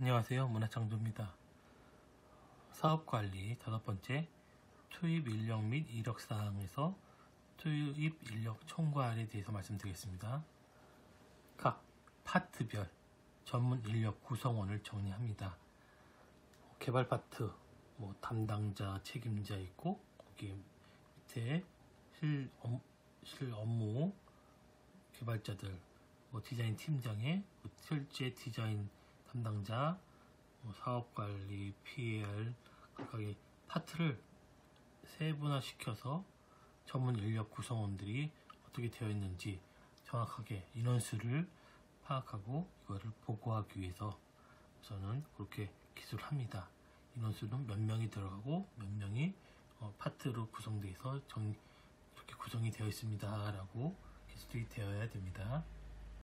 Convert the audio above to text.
안녕하세요. 문화창조입니다. 사업관리 다섯 번째 투입 인력 및 이력 사항에서 투입 인력 총괄에 대해서 말씀드리겠습니다. 각 파트별 전문 인력 구성원을 정리합니다. 개발 파트 뭐 담당자 책임자 있고 거기 밑에 실, 업, 실 업무 개발자들 뭐 디자인 팀장의 뭐 실제 디자인 담당자, 뭐 사업관리, PL 각각의 파트를 세분화시켜서 전문 인력 구성원들이 어떻게 되어 있는지 정확하게 인원수를 파악하고 이거를 보고하기 위해서 저는 그렇게 기술합니다. 인원수는 몇 명이 들어가고 몇 명이 어, 파트로 구성되어 정, 이렇게 구성이 되어 있습니다. 라고 기술이 되어야 됩니다.